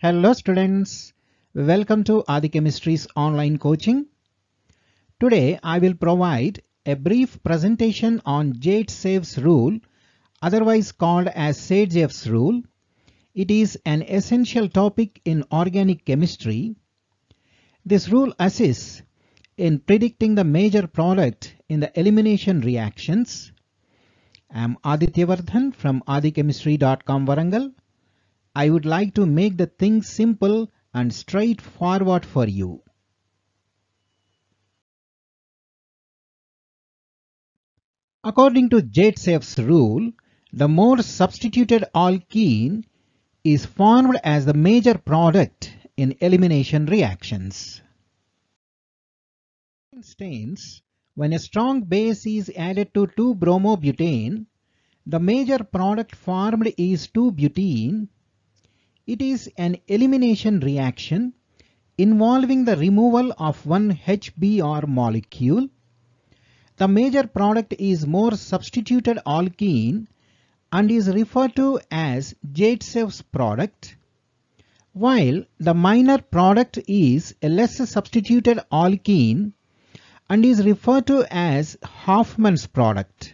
Hello students, welcome to Adi Chemistry's online coaching. Today I will provide a brief presentation on Zaitsev's rule, otherwise called as Saytzeff's rule. It is an essential topic in organic chemistry. This rule assists in predicting the major product in the elimination reactions. I am Aditya Vardhan from adichemistry.com Warangal. I would like to make the things simple and straightforward for you. According to Zaitsev's rule, the more substituted alkene is formed as the major product in elimination reactions. For instance, when a strong base is added to 2-bromobutane, the major product formed is 2-butene it is an elimination reaction involving the removal of one HBr molecule. The major product is more substituted alkene and is referred to as Zaitsev's product, while the minor product is a less substituted alkene and is referred to as Hofmann's product.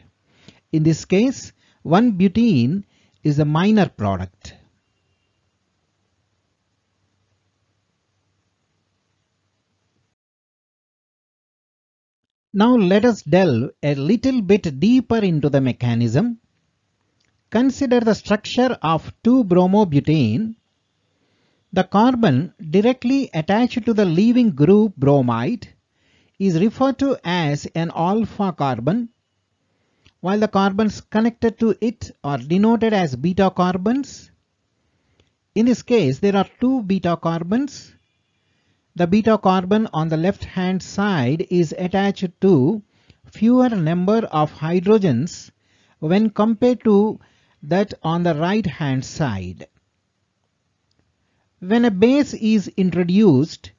In this case, 1-butene is the minor product. Now let us delve a little bit deeper into the mechanism. Consider the structure of 2-bromobutane. The carbon directly attached to the leaving group bromide is referred to as an alpha carbon, while the carbons connected to it are denoted as beta carbons. In this case, there are two beta carbons the beta carbon on the left hand side is attached to fewer number of hydrogens when compared to that on the right hand side. When a base is introduced,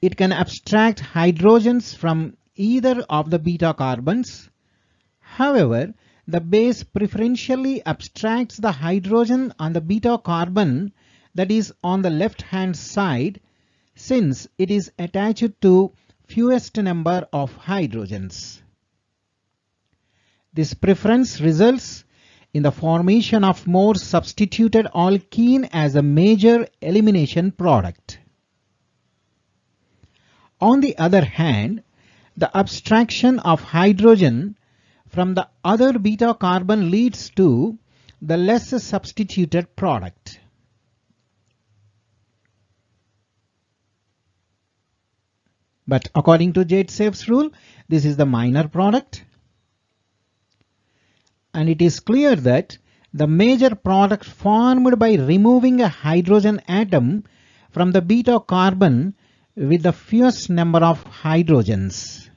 it can abstract hydrogens from either of the beta carbons. However, the base preferentially abstracts the hydrogen on the beta carbon that is on the left hand side since it is attached to fewest number of hydrogens. This preference results in the formation of more substituted alkene as a major elimination product. On the other hand, the abstraction of hydrogen from the other beta carbon leads to the less substituted product. But according to Zaitsev's rule, this is the minor product. And it is clear that the major product formed by removing a hydrogen atom from the beta carbon with the fewest number of hydrogens.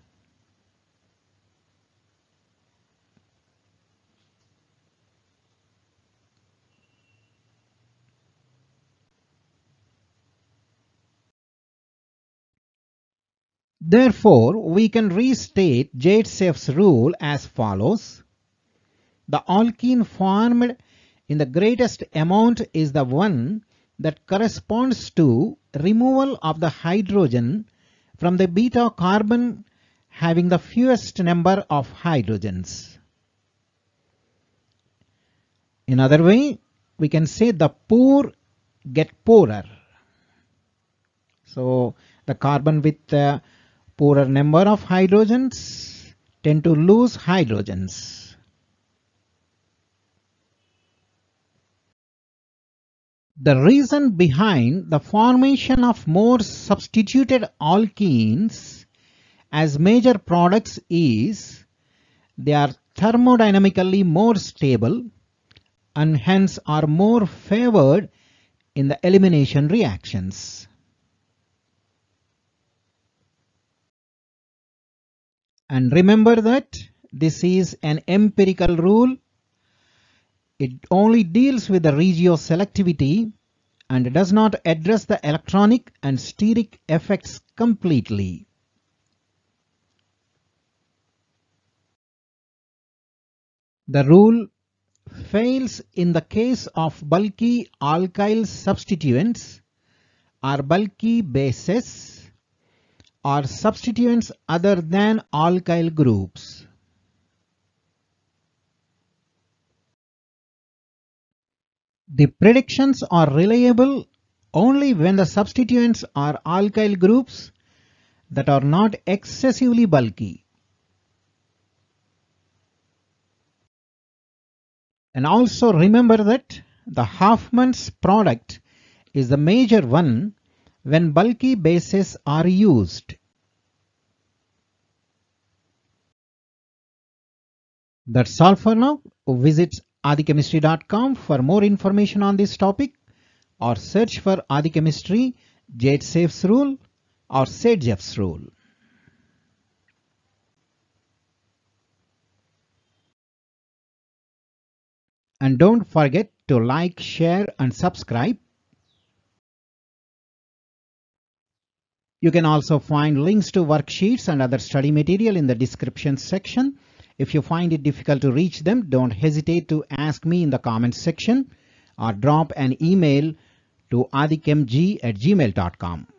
Therefore, we can restate Zaitsev's rule as follows. The alkene formed in the greatest amount is the one that corresponds to removal of the hydrogen from the beta carbon having the fewest number of hydrogens. In other way, we can say the poor get poorer. So the carbon with the poorer number of hydrogens tend to lose hydrogens. The reason behind the formation of more substituted alkenes as major products is they are thermodynamically more stable and hence are more favored in the elimination reactions. And remember that this is an empirical rule. It only deals with the regioselectivity and does not address the electronic and steric effects completely. The rule fails in the case of bulky alkyl substituents or bulky bases or substituents other than alkyl groups. The predictions are reliable only when the substituents are alkyl groups that are not excessively bulky. And also remember that the Hoffman's product is the major one when bulky bases are used. That's all for now. Visit adichemistry.com for more information on this topic or search for Adi Jade rule or Saytzeff's rule. And don't forget to like, share and subscribe. You can also find links to worksheets and other study material in the description section. If you find it difficult to reach them, don't hesitate to ask me in the comments section or drop an email to adichemg at gmail.com.